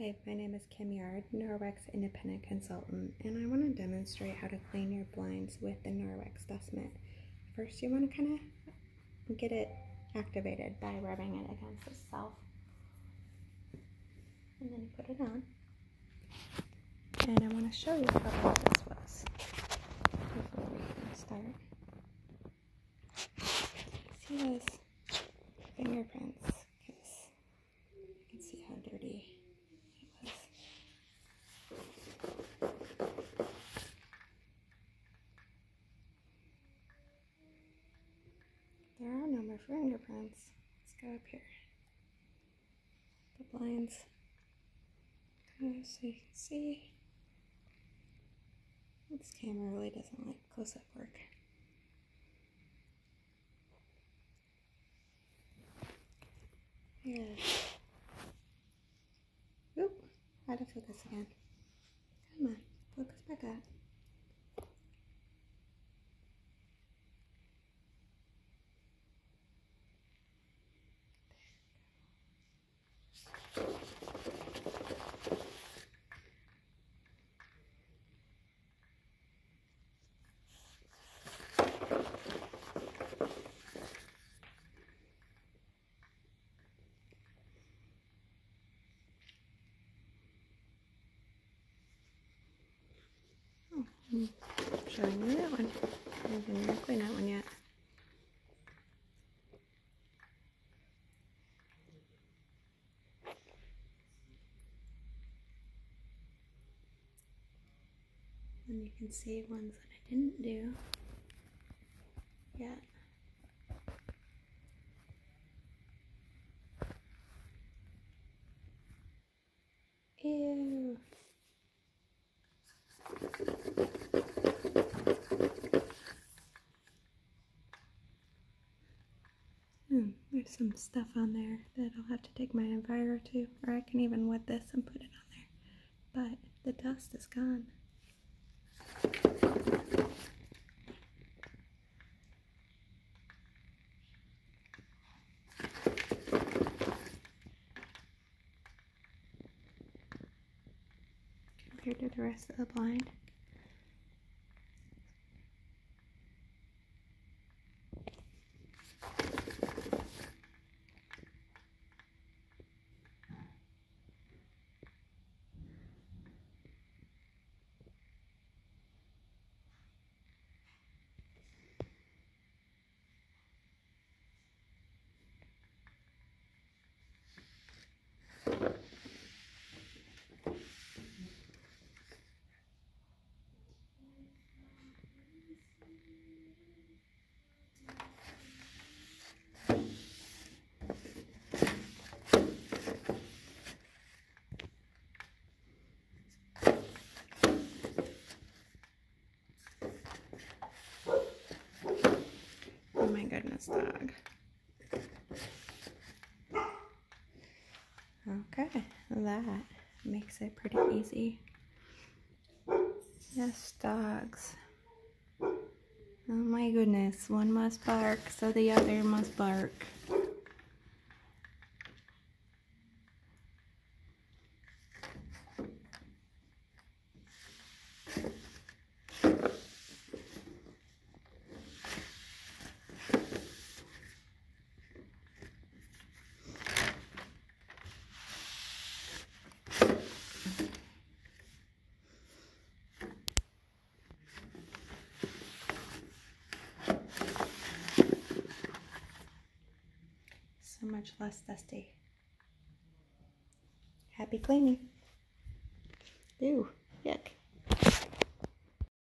Hey, my name is Kim Yard, Norwex Independent Consultant, and I want to demonstrate how to clean your blinds with the Norwex Dust Mitt. First, you want to kind of get it activated by rubbing it against itself. And then put it on. And I want to show you how bad this was before we even start. See those fingerprints? Because you can see how dirty There are no more fingerprints. Let's go up here. The blinds. so you can see. This camera really doesn't like close-up work. Here. Oop, how to focus again. Come on, focus back up. I'm showing you that one. I haven't even that one yet. And you can see ones that I didn't do yet. Ew. Hmm, there's some stuff on there that I'll have to take my Enviro to, or I can even wet this and put it on there. But the dust is gone. Compared to the rest of the blind. Oh Okay, that makes it pretty easy. Yes, dogs. Oh my goodness, one must bark, so the other must bark. Much less dusty. Happy cleaning. Ew, yuck.